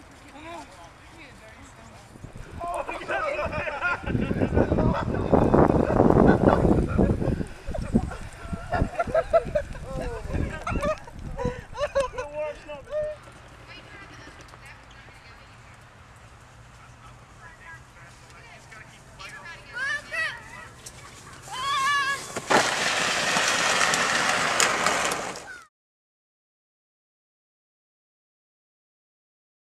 Oh. no.